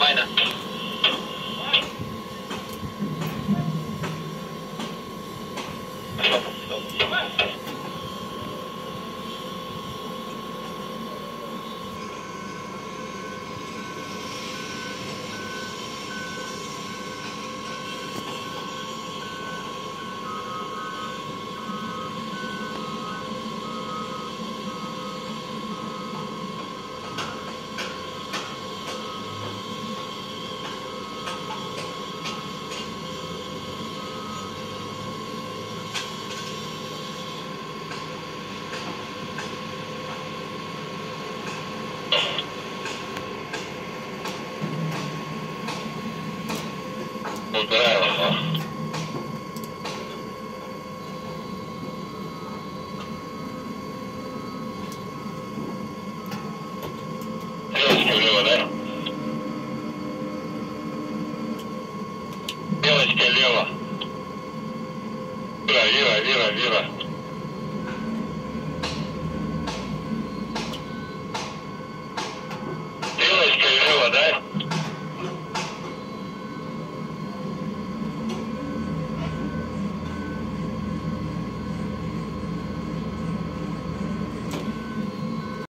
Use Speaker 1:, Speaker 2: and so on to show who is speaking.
Speaker 1: Weiter, weiter. Stopp, stopp. Нормально. Убираем. Девочки влево, да? Девочки лево. Вира, Вира, Вира, Вира.